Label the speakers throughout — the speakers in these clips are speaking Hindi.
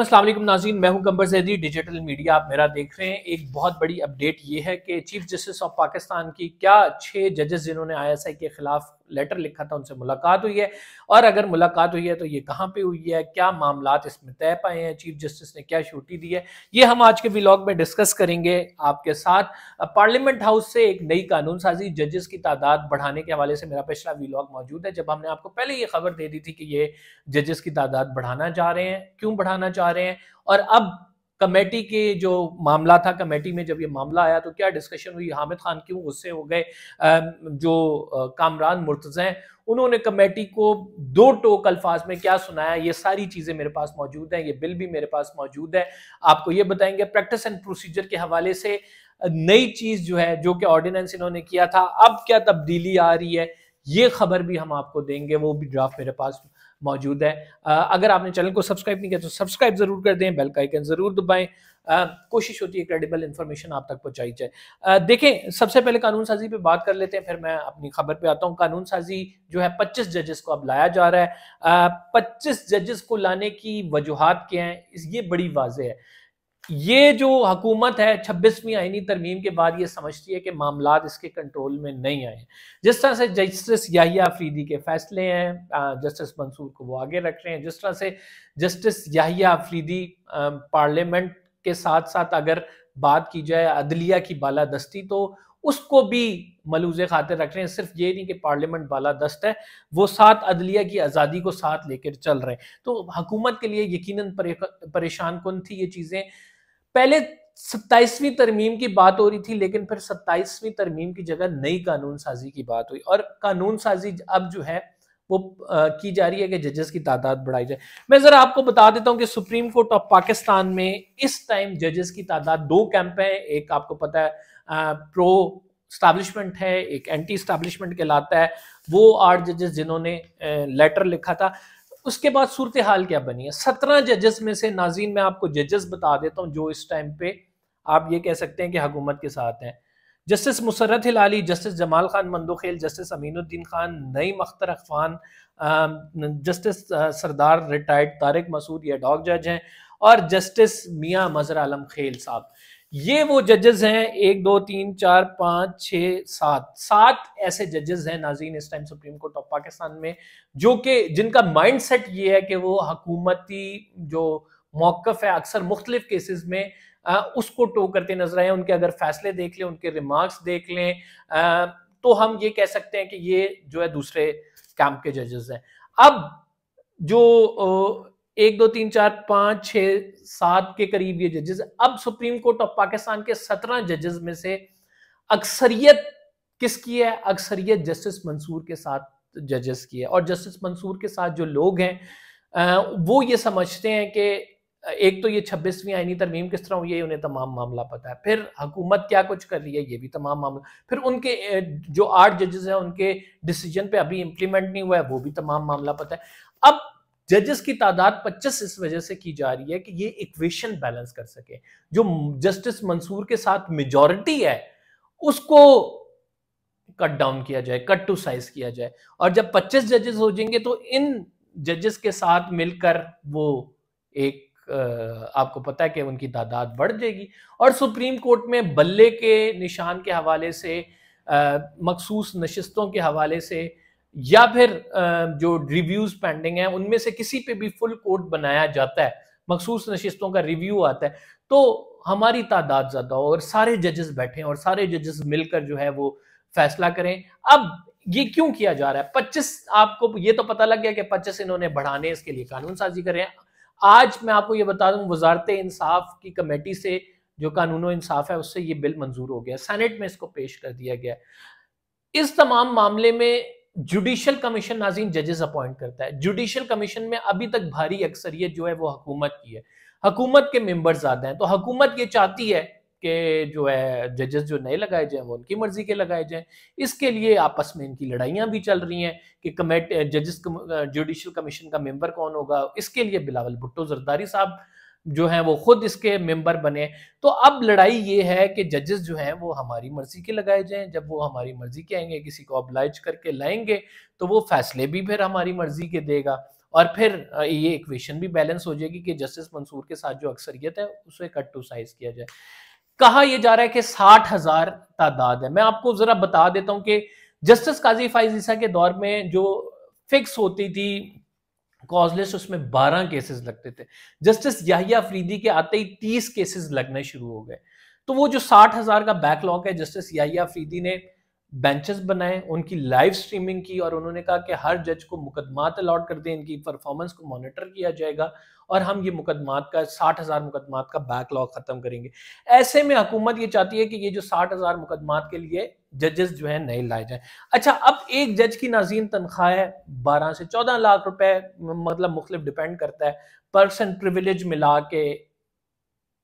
Speaker 1: अस्सलाम वालेकुम नाज़रीन, मैं हूँ गंबर जैदी, डिजिटल मीडिया, आप मेरा देख रहे हैं। एक बहुत बड़ी अपडेट ये है कि चीफ जस्टिस ऑफ़ पाकिस्तान की क्या छह जजेस जिन्होंने आईएसआई के खिलाफ लेटर लिखा था, उनसे मुलाकात हुई है। और अगर मुलाकात हुई है तो ये कहाँ पे हुई है? क्या मामला इसमें तय पाए हैं? चीफ जस्टिस ने क्या छुट्टी दी है? ये हम आज के व्लॉग में डिस्कस करेंगे आपके साथ। पार्लियामेंट हाउस से एक नई कानून साजी जजेस की तादाद बढ़ाने के हवाले से मेरा पिछला व्लॉग मौजूद है, जब हमने आपको पहले ये खबर दे दी थी कि ये जजेस की तादाद बढ़ाना चाह रहे हैं। क्यों बढ़ाना चाह रहे हैं? और अब कमेटी के जो मामला था, कमेटी में जब ये मामला आया तो क्या डिस्कशन हुई? हामिद खान क्यों गुस्से हो गए? जो कामरान मुर्तज़ हैं, उन्होंने कमेटी को दो टोक अल्फाज में क्या सुनाया? ये सारी चीज़ें मेरे पास मौजूद हैं, ये बिल भी मेरे पास मौजूद है। आपको ये बताएँगे प्रैक्टिस एंड प्रोसीजर के हवाले से नई चीज़ जो है, जो कि ऑर्डिनेंस इन्होंने किया था, अब क्या तब्दीली आ रही है? ये खबर भी हम आपको देंगे, वो भी ड्राफ्ट मेरे पास मौजूद है। अगर आपने चैनल को सब्सक्राइब नहीं किया तो सब्सक्राइब ज़रूर कर दें, बेल का आइकन ज़रूर दबाएँ। कोशिश होती है क्रेडिबल इंफॉर्मेशन आप तक पहुंचाई जाए। देखें, सबसे पहले कानून साजी पे बात कर लेते हैं, फिर मैं अपनी खबर पे आता हूँ। कानून साजी जो है 25 जजेस को अब लाया जा रहा है। पच्चीस जजेस को लाने की वजूहत क्या है? ये बड़ी वाजे है। ये जो हुकूमत है, छब्बीसवीं आईनी तरमीम के बाद ये समझती है कि मामला इसके कंट्रोल में नहीं आए। जिस तरह से जस्टिस याहिया अफरीदी के फैसले हैं जस्टिस मंसूर को वो आगे रख रहे हैं। जिस तरह से जस्टिस याहिया अफरीदी पार्लियामेंट के साथ साथ अगर बात की जाए, अदलिया की बालादस्ती तो उसको भी मलूजे खातिर रख रहे हैं। सिर्फ़ ये नहीं कि पार्लियामेंट बाला दस्त है, वो साथ अदलिया की आज़ादी को साथ लेकर चल रहे हैं। तो हुकूमत के लिए यकीनन परेशान कन थी ये चीज़ें? पहले सत्ताईसवीं तरमीम की बात हो रही थी लेकिन फिर सत्ताईसवीं तरमीम की जगह नई कानून साजी की बात हुई। और कानून साजी अब जो है वो की जा रही है कि जजेस की तादाद बढ़ाई जाए। मैं जरा आपको बता देता हूँ कि सुप्रीम कोर्ट ऑफ़ पाकिस्तान में इस टाइम जजेस की तादाद दो कैंप है। एक आपको पता है आ, प्रो स्टैब्लिशमेंट है एक एंटी स्टैब्लिशमेंट कहलाता है। वो आठ जजेस जिन्होंने लेटर लिखा था। उसके बाद सूरत हाल क्या बनी है? सत्रह जजेस में से नाजीन मैं आपको जजेस बता देता हूँ जो इस टाइम पे आप ये कह सकते हैं कि हुकूमत के साथ हैं। Justice Musarrat Hilali justice Jamal Khan Mandokhel justice Aminuddin Khan नई मख्तर अखफान जस्टिस सरदार रिटायर्ड तारिक मसूद, ये डॉग जज हैं, और जस्टिस मियाँ मजर आलम खेल साहब। ये वो जजेस हैं एक दो तीन चार पाँच छ सात। सात ऐसे जजेस हैं नाजीन इस time supreme court of Pakistan में जो कि जिनका माइंड सेट ये है कि वो हकूमती जो मौकफ है अक्सर मुख्तलिफ़ केसेस में आ, उसको टो करते नज़र आए उनके अगर फैसले देख लें उनके रिमार्क्स देख लें आ, तो हम ये कह सकते हैं कि ये जो है दूसरे कैंप के जजेस हैं। अब जो एक, दो, तीन, चार, पाँच छ सात के करीब ये जजेस अब सुप्रीम कोर्ट ऑफ़ पाकिस्तान के सत्रह जजेस में से अक्सरियत किसकी है? अक्सरियत जस्टिस मंसूर के साथ जजेस की है। और जस्टिस मंसूर के साथ जो लोग हैं वो ये समझते हैं कि एक तो ये छब्बीसवीं आईनी तरमीम किस तरह हुई है उन्हें तमाम मामला पता है। फिर हुकूमत क्या कुछ कर रही है, ये भी तमाम मामला। फिर उनके जो आठ जजेस हैं, उनके डिसीज़न पे अभी इम्प्लीमेंट नहीं हुआ है, वो भी तमाम मामला पता है। अब जजेस की तादाद 25 इस वजह से की जा रही है कि ये इक्वेशन बैलेंस कर सके। जो जस्टिस मंसूर के साथ मेजॉरिटी है, उसको कट डाउन किया जाए कट टू साइज़ किया जाए। और जब 25 जजेस हो जाएँगे तो इन जजेस के साथ मिलकर वो एक आपको पता है कि उनकी तादाद बढ़ जाएगी। और सुप्रीम कोर्ट में बल्ले के निशान के हवाले से मखसूस नशस्तों के हवाले से या फिर जो रिव्यूज़ पेंडिंग है, उनमें से किसी पे भी फुल कोर्ट बनाया जाता है। मखसूस नशस्तों का रिव्यू आता है। तो हमारी तादाद ज़्यादा हो और सारे जजेस बैठे और सारे जजेस मिलकर जो है वो फैसला करें। अब ये क्यों किया जा रहा है? पच्चीस आपको, ये तो पता लग गया कि पच्चीस इन्होंने बढ़ाने, इसके लिए कानून साजी करें आज मैं आपको ये बता दूँ, वजारत इंसाफ की कमेटी से जो कानून इंसाफ है, उससे ये बिल मंजूर हो गया। सेनेट में इसको पेश कर दिया गया। इस तमाम मामले में जुडिशल कमीशन नाजीन जजेस अपॉइंट करता है। जुडिशल कमीशन में अभी तक भारी अक्सरियत जो है वो हकूमत की है। हुकूमत के मेंबर ज़्यादा हैं तो हकूमत ये चाहती है कि जो है जजेस जो नए लगाए जाए, वो उनकी मर्ज़ी के लगाए जाएँ। इसके लिए आपस में इनकी लड़ाइयाँ भी चल रही हैं कि कमेटी जजेस जुडिशल कमीशन का मेंबर कौन होगा? इसके लिए बिलावल भुट्टो जरदारी साहब जो हैं वो खुद इसके मेंबर बने। तो अब लड़ाई ये है कि जजेस जो हैं वो हमारी मर्ज़ी के लगाए जाएँ। जब वो हमारी मर्ज़ी के आएँगे, किसी को अब्लाइज करके लाएँगे तो वो फैसले भी फिर हमारी मर्ज़ी के देगा। और फिर ये इक्वेशन भी बैलेंस हो जाएगी कि जस्टिस मंसूर के साथ जो अक्सरियत है, उसे कट टू साइज़ किया जाए। कहा यह जा रहा है कि साठ हज़ार तादाद है। मैं आपको जरा बता देता हूँ कि जस्टिस काजी फाइजीसा के दौर में जो फिक्स होती थी कॉजलेस उसमें 12 केसेस लगते थे। जस्टिस याहिया अफरीदी के आते ही 30 केसेस लगने शुरू हो गए। तो वो जो साठ हज़ार का बैकलॉग है जस्टिस याहिया अफरीदी ने बेंचेस बनाए, उनकी लाइव स्ट्रीमिंग की और उन्होंने कहा कि हर जज को मुकदमात अलॉट कर दें, इनकी परफॉर्मेंस को मॉनिटर किया जाएगा और हम ये मुकदमात का, साठ हज़ार मुकदमात का बैकलॉग खत्म करेंगे। ऐसे में हुकूमत ये चाहती है कि ये जो साठ हज़ार मुकदमात के लिए जजेस जो है नए लाए जाए। अच्छा अब एक जज की नाजीन तनख्वाह है, बारह से चौदह लाख रुपए मतलब मुख्तलिफ़ डिपेंड करता है। पर्सन प्रिविलेज मिला के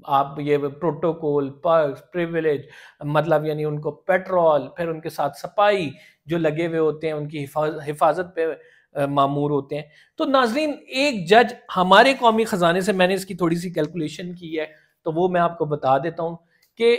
Speaker 1: आप ये प्रोटोकॉल, पर्स, प्रिविलेज मतलब यानी उनको पेट्रोल, फिर उनके साथ सफ़ाई जो लगे हुए होते हैं, उनकी हिफाजत पे मामूर होते हैं। तो नाजरीन, एक जज हमारे कौमी ख़जाने से, मैंने इसकी थोड़ी सी कैलकुलेशन की है तो वो मैं आपको बता देता हूँ कि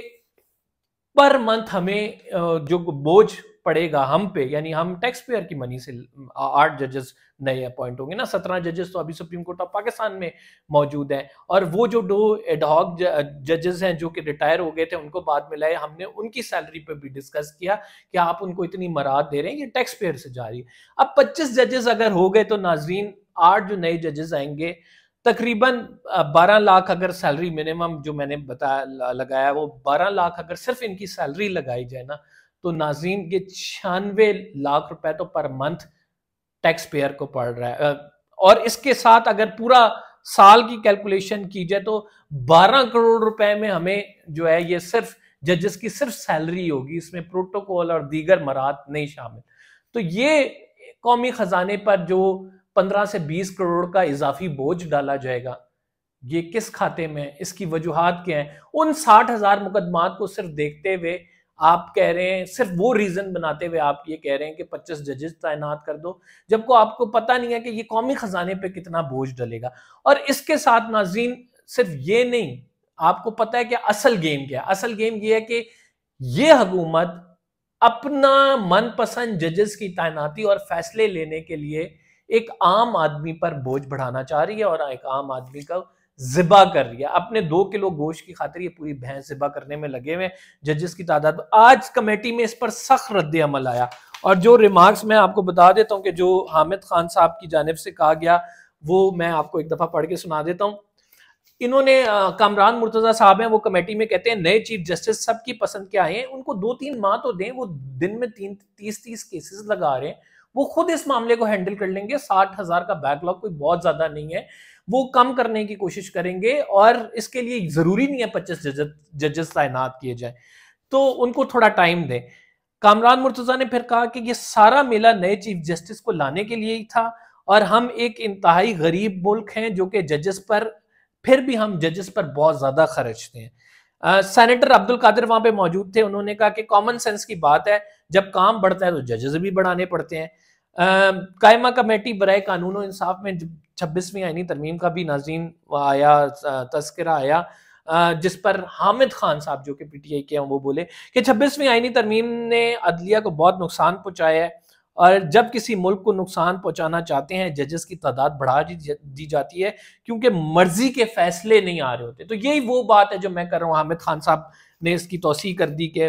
Speaker 1: पर मंथ हमें जो बोझ पड़ेगा हम पे, यानी हम टैक्स पेयर की मनी से आठ जजेस नए अपॉइंट होंगे ना, सत्रह जजेस तो अभी सुप्रीम कोर्ट ऑफ़ पाकिस्तान में मौजूद हैं। और वो जो दो एडहॉक जजेस हैं जो कि रिटायर हो गए थे, उनको बाद में लाए, हमने उनकी सैलरी पर भी डिस्कस किया कि आप उनको इतनी मराद दे रहे हैं, ये टैक्स पेयर से जा रही है। अब पच्चीस जजेस अगर हो गए तो नाजरीन, आठ जो नए जजेस आएँगे, तकरीबन 12 लाख अगर सैलरी मिनिमम जो मैंने बताया लगाया, वो 12 लाख अगर सिर्फ़ इनकी सैलरी लगाई जाए ना तो नाजीन ये छियानवे लाख रुपए तो पर मंथ टैक्स पेयर को पड़ रहा है। और इसके साथ अगर पूरा साल की कैलकुलेशन की जाए तो 12 करोड़ रुपए में हमें जो है ये सिर्फ़ जजेस की सिर्फ़ सैलरी होगी, इसमें प्रोटोकॉल और दीगर मरात नहीं शामिल। तो ये कौमी खजाने पर जो 15 से 20 करोड़ का इजाफी बोझ डाला जाएगा, ये किस खाते में इसकी वजूहत क्या है? उन साठ हज़ार मुकदमात को सिर्फ़ देखते हुए आप कह रहे हैं, सिर्फ़ वो रीजन बनाते हुए आप ये कह रहे हैं कि 25 जजेस तैनात कर दो। जबको आपको पता नहीं है कि ये कौमी खजाने पे कितना बोझ डलेगा। और इसके साथ नाजीन सिर्फ़ ये नहीं, आपको पता है कि असल गेम क्या है। असल गेम ये है कि ये हुकूमत अपना मनपसंद जजेस की तैनाती और फैसले लेने के लिए एक आम आदमी पर बोझ बढ़ाना चाह रही है और एक आम आदमी का जिबा कर है। अपने दो किलो गोश्त की खातिर ये पूरी भैंस जिबा करने में लगे हुए जजेस की तादाद आज कमेटी में इस पर सख्त रद्द अमल आया। और जो रिमार्क्स मैं आपको बता देता हूँ कि जो हामिद खान साहब की जानब से कहा गया, वो मैं आपको एक दफ़ा पढ़ के सुना देता हूँ। इन्होंने कामरान मुर्तजा साहब हैं, वो कमेटी में कहते हैं, नए चीफ जस्टिस सबकी पसंद के आए हैं। उनको दो तीन माह तो दें, वो दिन में तीन तीस तीस केसेस लगा रहे हैं। वो खुद इस मामले को हैंडल कर लेंगे। साठ हज़ार का बैकलॉग कोई बहुत ज़्यादा नहीं है। वो कम करने की कोशिश करेंगे और इसके लिए ज़रूरी नहीं है पच्चीस जजेस तैनात किए जाए। तो उनको थोड़ा टाइम दें। कामरान मुर्तजा ने फिर कहा कि ये सारा मेला नए चीफ जस्टिस को लाने के लिए ही था और हम एक इंतहाई गरीब मुल्क हैं जो कि जजेस पर, फिर भी हम जजेस पर बहुत ज़्यादा खर्चते हैं। सेनेटर अब्दुल कादिर वहाँ पे मौजूद थे। उन्होंने कहा कि कॉमन सेंस की बात है, जब काम बढ़ता है तो जजेस भी बढ़ाने पड़ते हैं। कायमा कमेटी बरए कानून इंसाफ में छब्बीसवीं आईनी तरमीम का भी नाजीन आया तस्करा आया जिस पर हामिद खान साहब जो कि पी टी आई के हैं वो बोले कि छब्बीसवीं आईनी तरमीम ने अदलिया को बहुत नुकसान पहुँचाया है। और जब किसी मुल्क को नुकसान पहुंचाना चाहते हैं, जजेस की तादाद बढ़ा दी जाती है, क्योंकि मर्ज़ी के फैसले नहीं आ रहे होते। तो यही वो बात है जो मैं कर रहा हूँ, हामिद खान साहब ने इसकी तोसी कर दी कि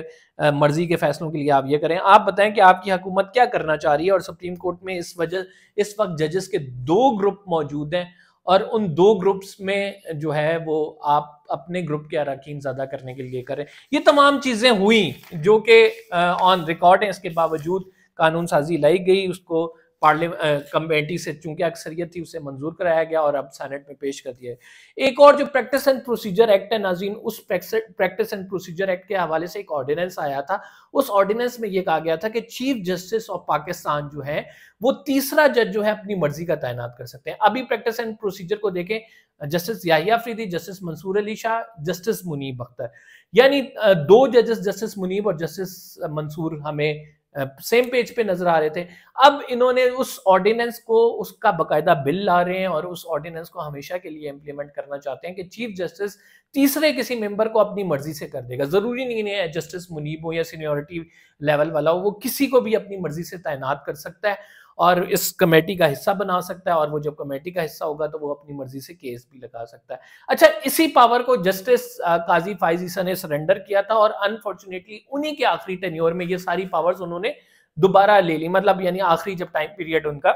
Speaker 1: मर्ज़ी के फैसलों के लिए आप ये करें। आप बताएँ कि आपकी हुकूमत क्या करना चाह रही है और सुप्रीम कोर्ट में इस वजह, इस वक्त जजेस के दो ग्रुप मौजूद हैं और उन दो ग्रुप्स में जो है वो आप अपने ग्रुप के अरकान ज़्यादा करने के लिए करें। ये तमाम चीज़ें हुई जो कि ऑन रिकॉर्ड हैं। इसके बावजूद कानून साजी लाई गई, उसको पार्लियामेंट कमेटी से चूँकि अक्सरियत थी, उसे मंजूर कराया गया और अब सेनेट में पेश कर दिया एक और जो प्रैक्टिस एंड प्रोसीजर एक्ट है नाजीन, उस प्रैक्टिस एंड प्रोसीजर एक्ट के हवाले से एक ऑर्डिनेंस आया था। उस ऑर्डिनेंस में यह कहा गया था कि चीफ जस्टिस ऑफ़ पाकिस्तान जो है, वो तीसरा जज जो है अपनी मर्ज़ी का तैनात कर सकते हैं। अभी प्रैक्टिस एंड प्रोसीजर को देखें, justice Yahya Faridi justice Mansoor Ali Shah, justice Munib Akhtar. यानी दो जजेस जस्टिस मुनीब और जस्टिस मंसूर हमें सेम पेज पे नज़र आ रहे थे। अब इन्होंने उस ऑर्डिनेंस को, उसका बकायदा बिल ला रहे हैं और उस ऑर्डिनेंस को हमेशा के लिए इंप्लीमेंट करना चाहते हैं कि चीफ जस्टिस तीसरे किसी मेंबर को अपनी मर्ज़ी से कर देगा। ज़रूरी नहीं है जस्टिस मुनीब हो या सीनियोरिटी लेवल वाला हो, वो किसी को भी अपनी मर्ज़ी से तैनात कर सकता है। और इस कमेटी का हिस्सा बना सकता है और वो जब कमेटी का हिस्सा होगा तो वो अपनी मर्ज़ी से केस भी लगा सकता है। अच्छा इसी पावर को जस्टिस काजी फाइजीसा ने सरेंडर किया था और अनफॉर्चुनेटली उन्हीं के आखिरी टेन्योर में ये सारी पावर्स उन्होंने दोबारा ले ली। मतलब यानी आखिरी जब टाइम पीरियड उनका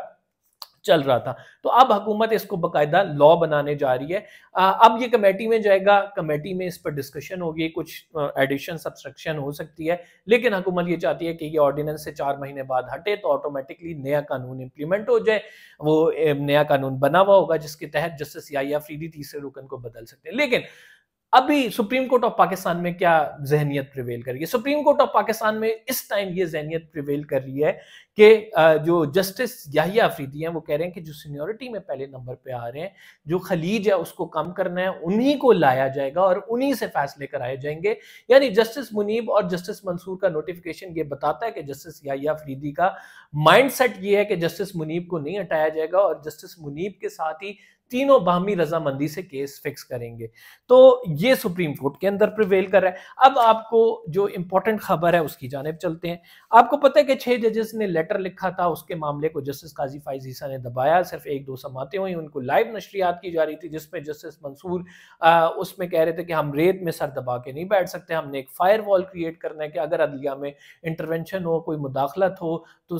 Speaker 1: चल रहा था। तो अब हुकूमत इसको बाकायदा लॉ बनाने जा रही है। अब ये कमेटी में जाएगा, कमेटी में इस पर डिस्कशन होगी, कुछ एडिशन सब्सट्रक्शन हो सकती है। लेकिन हुकूमत ये चाहती है कि ये ऑर्डिनेंस से चार महीने बाद हटे तो ऑटोमेटिकली नया कानून इंप्लीमेंट हो जाए। वो नया कानून बना हुआ होगा, जिसके तहत जस्टिस या फ्रीदी तीसरे रुकन को बदल सकते हैं। लेकिन अभी सुप्रीम कोर्ट ऑफ़ पाकिस्तान में क्या जहनीत प्रिवेल कर रही है? सुप्रीम कोर्ट ऑफ़ पाकिस्तान में इस टाइम ये जहनीत प्रिवेल कर रही है कि जो जस्टिस याहिया अफरीदी हैं, वो कह रहे हैं कि जो सीनियोरिटी में पहले नंबर पे आ रहे हैं, जो खलीज है, उसको कम करना है, उन्हीं को लाया जाएगा और उन्हीं से फैसले कराए जाएँगे। यानी जस्टिस मुनीब और जस्टिस मंसूर का नोटिफिकेशन ये बताता है कि जस्टिस याहिया अफरीदी का माइंडसेट ये है कि जस्टिस मुनीब को नहीं हटाया जाएगा और जस्टिस मुनीब के साथ ही तीनों बाहमी रजामंदी से केस फिक्स करेंगे। तो ये सुप्रीम कोर्ट के अंदर प्रिवेल कर रहा है। अब आपको जो इंपॉर्टेंट खबर है, उसकी जानब चलते हैं। आपको पता है कि छह जजेस ने लेटर लिखा था, उसके मामले को जस्टिस काजी फाइजीसा ने दबाया। सिर्फ़ एक दो समाते हुई उनको लाइव नशरियात की जा रही थी, जिसमें जस्टिस मंसूर उसमें कह रहे थे कि हम रेत में सर दबा के नहीं बैठ सकते, हमने एक फायर वॉल क्रिएट करना है कि अगर अदलिया में इंटरवेंशन हो, कोई मुदाखलत हो तो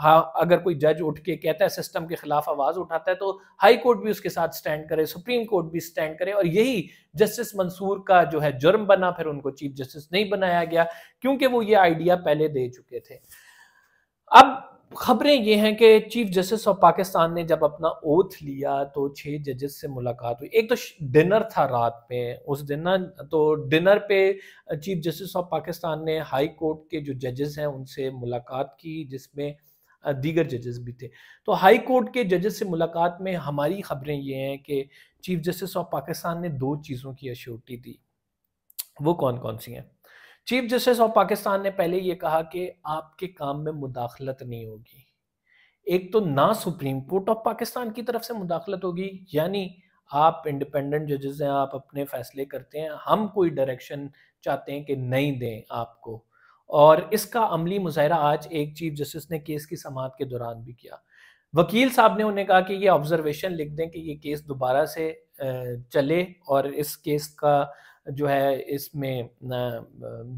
Speaker 1: हाँ अगर कोई जज उठ के कहता है सिस्टम के खिलाफ आवाज़ उठाता है तो हाई कोर्ट भी उसके साथ स्टैंड करे सुप्रीम कोर्ट भी स्टैंड करे और यही जस्टिस मंसूर का जो है जुर्म बना, फिर उनको चीफ जस्टिस नहीं बनाया गया, क्योंकि वो ये आइडिया पहले दे चुके थे। अब खबरें ये हैं कि चीफ जस्टिस ऑफ़ पाकिस्तान ने जब अपना ओथ लिया तो छह जजेस से मुलाकात हुई। एक तो डिनर था रात में, उस दिन ना तो डिनर पे चीफ जस्टिस ऑफ़ पाकिस्तान ने हाई कोर्ट के जो जजेस हैं, उनसे मुलाकात की, जिसमें दीगर जजेस भी थे। तो हाई कोर्ट के जजेस से मुलाकात में हमारी खबरें ये हैं कि चीफ जस्टिस ऑफ़ पाकिस्तान ने दो चीज़ों की अश्योरिटी दी। वो कौन कौन सी हैं? चीफ जस्टिस ऑफ़ पाकिस्तान ने पहले ये कहा कि आपके काम में मुदाखलत नहीं होगी। एक तो ना सुप्रीम कोर्ट ऑफ़ पाकिस्तान की तरफ़ से मुदाखलत होगी, यानी आप इंडिपेंडेंट जजेस हैं, आप अपने फैसले करते हैं, हम कोई डायरेक्शन चाहते हैं कि नहीं दें आपको। और इसका अमली मुजाहरा आज एक चीफ जस्टिस ने केस की समात के दौरान भी किया। वकील साहब ने उन्हें कहा कि ये ऑब्जर्वेशन लिख दें कि ये केस दोबारा से चले और इस केस का जो है इसमें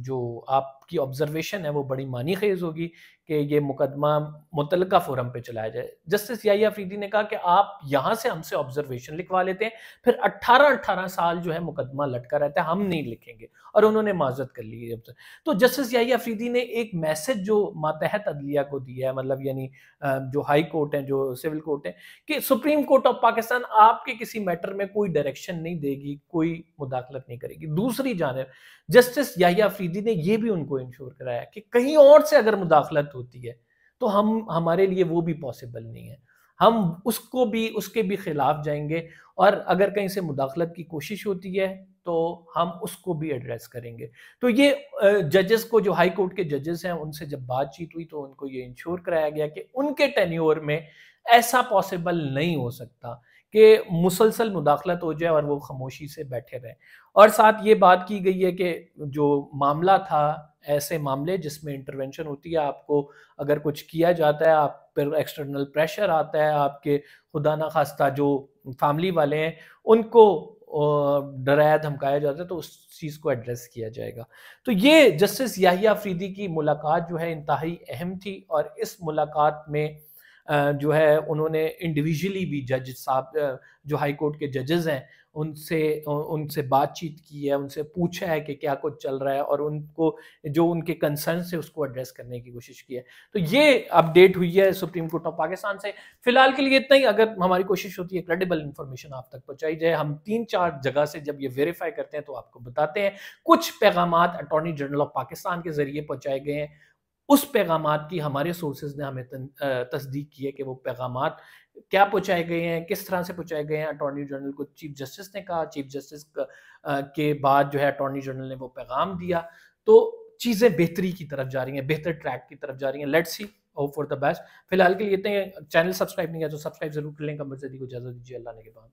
Speaker 1: जो आपकी ऑब्जर्वेशन है वो बड़ी मानी खेज होगी कि ये मुकदमा मुतल फोरम पे चलाया जाए। जस्टिस याहिया अफरीदी ने कहा कि आप यहाँ से हमसे ऑब्जर्वेशन लिखवा लेते हैं, फिर 18 18 साल जो है मुकदमा लटका रहता है, हम नहीं लिखेंगे और उन्होंने माजत कर ली जब तो जस्टिस याहिया अफरीदी ने एक मैसेज जो मातहत अदलिया को दिया है मतलब यानी जो हाई कोर्ट है, जो सिविल कोर्ट है, कि सुप्रीम कोर्ट ऑफ़ पाकिस्तान आपके किसी मैटर में कोई डायरेक्शन नहीं देगी, कोई मुदाखलत नहीं करेगी। दूसरी जानब, जस्टिस याहिया अफरीदी ने यह भी उनको इंश्योर कराया कि कहीं और से अगर मुदाखलत होती है। तो हम, हमारे लिए वो भी पॉसिबल नहीं है। हम उसको भी, उसके भी खिलाफ जाएँगे और अगर कहीं से मुदाखलत की कोशिश होती है तो हम उसको भी एड्रेस करेंगे। तो ये जजेस को, जो हाई कोर्ट के जजेस हैं, उनसे जब बातचीत हुई तो उनको ये इंश्योर कराया गया कि उनके टेन्योर में ऐसा पॉसिबल नहीं हो सकता। कि मुसलसल मुदाखलत हो जाए और वो खामोशी से बैठे रहें। और साथ ये बात की गई है कि जो मामला था, ऐसे मामले जिसमें इंटरवेंशन होती है, आपको अगर कुछ किया जाता है, आप पर एक्सटर्नल प्रेशर आता है, आपके खुदा ना खास्ता जो फैमिली वाले हैं, उनको डराया, धमकाया जाता है तो उस चीज़ को एड्रेस किया जाएगा। तो ये जस्टिस याहिया अफरीदी की मुलाकात जो है, इंतहाई अहम थी और इस मुलाकात में जो है उन्होंने इंडिविजुअली भी जज साहब जो हाई कोर्ट के जजेस हैं, उनसे उनसे बातचीत की है, उनसे पूछा है कि क्या कुछ चल रहा है और उनको, जो उनके कंसर्न से उसको एड्रेस करने की कोशिश की है। तो ये अपडेट हुई है सुप्रीम कोर्ट ऑफ़ पाकिस्तान से। फ़िलहाल के लिए इतना ही। अगर हमारी कोशिश होती है क्रेडिबल इन्फॉर्मेशन आप तक पहुंचाई जाए, हम तीन चार जगह से जब ये वेरीफाई करते हैं तो आपको बताते हैं। कुछ पैगाम अटॉर्नी जनरल ऑफ़ पाकिस्तान के ज़रिए पहुँचाए गए हैं। उस पैगाम की हमारे सोर्सेज ने हमें तस्दीक की है कि वो पैगाम क्या पहुँचाए गए हैं, किस तरह से पहुँचाए गए हैं। अटॉर्नी जनरल को चीफ जस्टिस ने कहा चीफ जस्टिस के बाद जो है अटॉर्नी जनरल ने वो पैगाम दिया। तो चीज़ें बेहतरी की तरफ़ जा रही हैं, बेहतर ट्रैक की तरफ़ जा रही हैं। Let's see hope for the best फ़िलहाल के लिए इतने। चैनल सब्सक्राइब नहीं किया तो सब्सक्राइब ज़रूर कर लें। कमर जदी को इजाज़त दीजिए। अल्लाह ने के बाद।